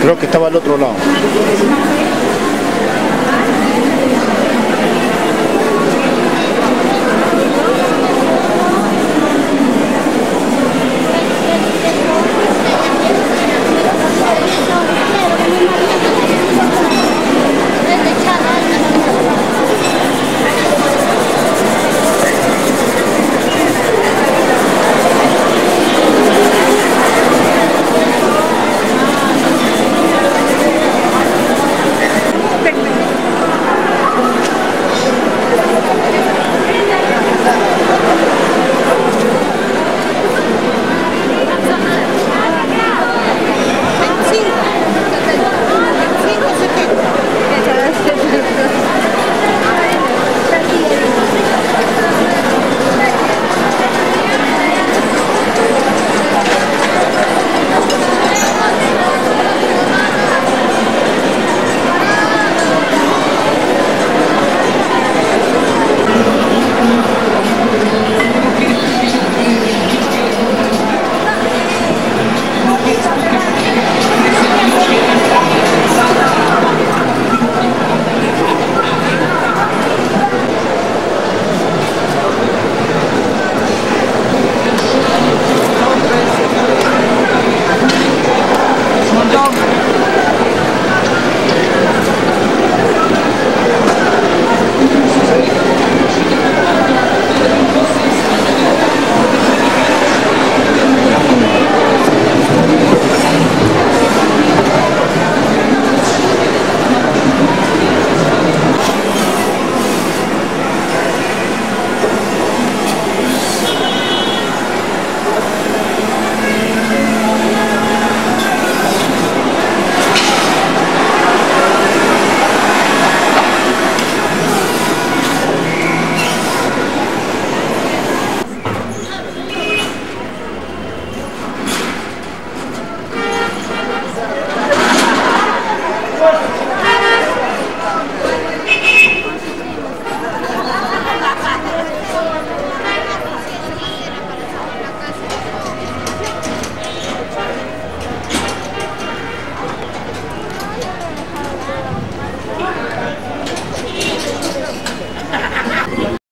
creo que estaba al otro lado.